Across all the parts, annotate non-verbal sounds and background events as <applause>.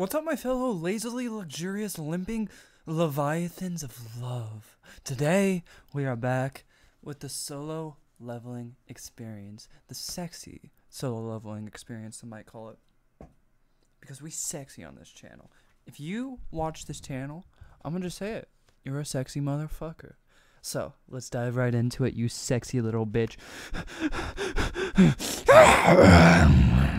What's up, my fellow lazily luxurious limping leviathans of love? Today, we are back with the solo leveling experience. The sexy solo leveling experience, I might call it. Because we sexy on this channel. If you watch this channel, I'm gonna just say it. You're a sexy motherfucker. So, let's dive right into it, you sexy little bitch. <laughs>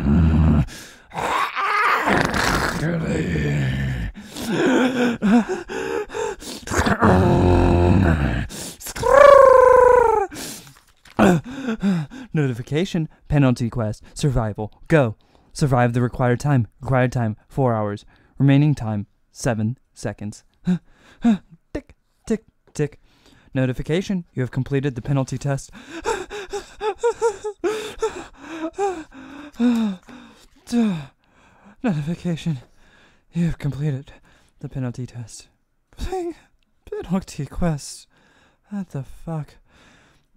Notification, penalty quest, survival, go. Survive the required time. Required time, 4 hours. Remaining time, 7 seconds. <gasps> tick, tick, tick. Notification, you have completed the penalty test. <gasps> Notification, you have completed the penalty test. Playing penalty quest. What the fuck?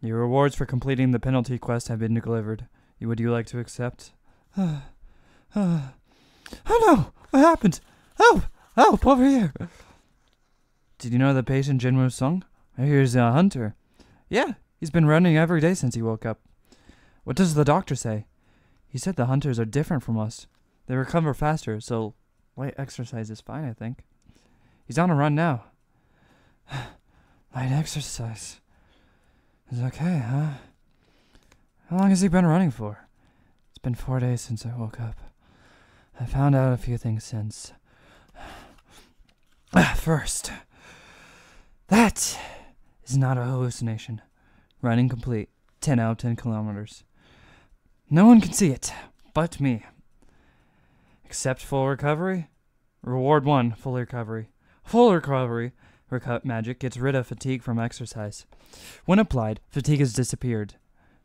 Your rewards for completing the penalty quest have been delivered. Would you like to accept? <sighs> oh no! What happened? Help! Help! Over here! Did you know the patient Jinwoo Sung? Here's a hunter. Yeah, he's been running every day since he woke up. What does the doctor say? He said the hunters are different from us. They recover faster, so light exercise is fine, I think. He's on a run now. <sighs> light exercise. Is okay, huh? How long has he been running for? It's been four days since I woke up. I found out a few things since. <sighs> Ah, first, that is not a hallucination. Running complete. 10 out of 10 kilometers. No one can see it, but me. Accept full recovery? Reward 1, full recovery. Full recovery Recut magic gets rid of fatigue from exercise. When applied, fatigue has disappeared.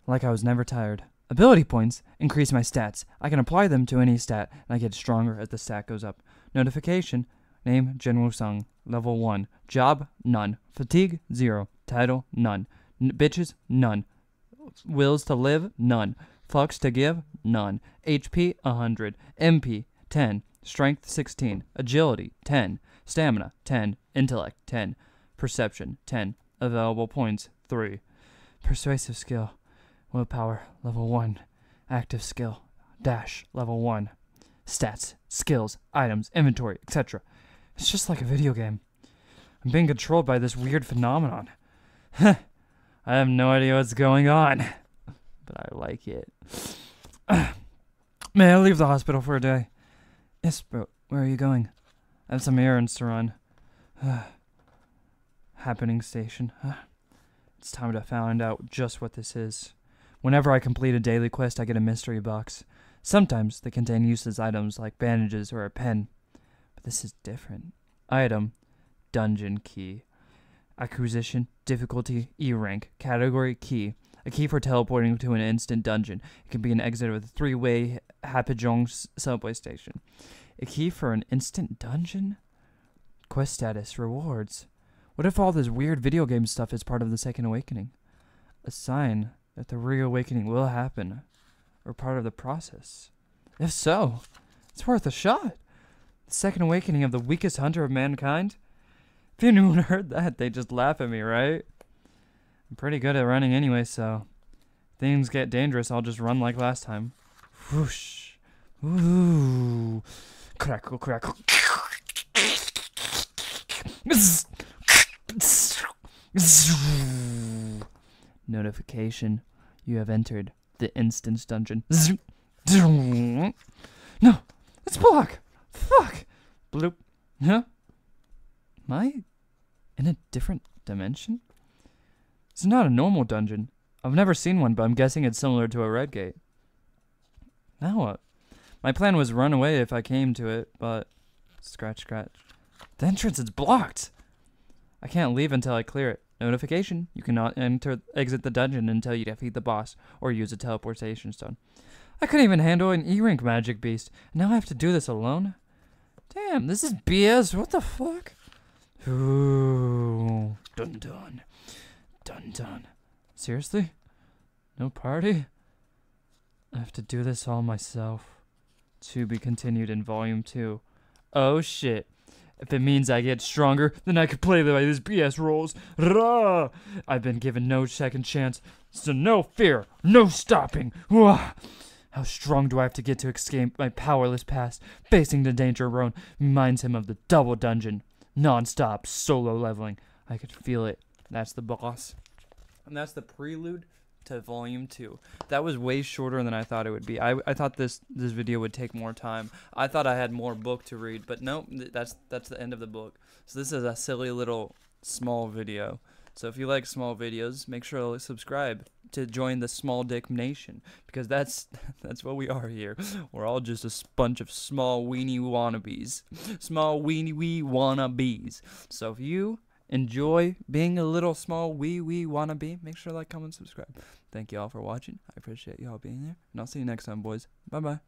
Like I was never tired. Ability points increase my stats. I can apply them to any stat, and I get stronger as the stat goes up. Notification Name Jinwoo Sung. Level 1. Job None. Fatigue 0. Title None. N- bitches None. Wills to live None. Fucks to give None. HP 100. MP 10. Strength 16. Agility 10. Stamina 10. Intellect 10. Perception 10. Available points 3. Persuasive skill. Willpower level 1. Active skill. Dash level 1. Stats, skills, items, inventory, etc. It's just like a video game. I'm being controlled by this weird phenomenon. <laughs> I have no idea what's going on, but I like it. <sniffs> May I leave the hospital for a day? Yes, but where are you going? I have some errands to run. Happening station. it's time to find out just what this is. Whenever I complete a daily quest, I get a mystery box. Sometimes they contain useless items like bandages or a pen. But this is different. Item Dungeon Key. Acquisition Difficulty E rank. Category Key. A key for teleporting to an instant dungeon. It can be an exit with a three way Hapajong subway station. A key for an instant dungeon? Quest status, rewards. What if all this weird video game stuff is part of the Second Awakening? A sign that the reawakening will happen, or part of the process. If so, it's worth a shot. The Second Awakening of the weakest hunter of mankind? If anyone <laughs> heard that, they'd just laugh at me, right? I'm pretty good at running anyway, so things get dangerous, I'll just run like last time. Whoosh. Ooh. Crackle, crackle. Notification. You have entered the instance dungeon. No! It's block! Fuck! Bloop. Huh? Am I in a different dimension? It's not a normal dungeon. I've never seen one, but I'm guessing it's similar to a red gate. Now what? My plan was run away if I came to it, but scratch, scratch. The entrance is blocked. I can't leave until I clear it. Notification: You cannot enter, exit the dungeon until you defeat the boss or use a teleportation stone. I couldn't even handle an E-rank magic beast. Now I have to do this alone. Damn, this is BS. What the fuck? Ooh, dun dun, dun dun. Seriously? No party? I have to do this all myself. To be continued in Volume 2 Oh shit. If it means I get stronger, then I could play by these BS rules. Rah! I've been given no second chance, so no fear, no stopping. Wah! How strong do I have to get to escape my powerless past? Facing the danger alone reminds him of the double dungeon. Non-stop solo leveling. I could feel it. That's the boss. And that's the prelude to volume two. That was way shorter than I thought it would be. I, I thought this this video would take more time. I thought I had more book to read, but nope, th- that's that's the end of the book. So this is a silly little small video. So if you like small videos, make sure to subscribe to join the Small Dick Nation because that's <laughs> that's what we are here. We're all just a bunch of small weenie wannabes, small weenie wee wannabes. So if you enjoy being a little small wee wee wannabe, make sure to like, comment, subscribe. Thank you all for watching. I appreciate you all being there, and I'll see you next time, boys. Bye bye.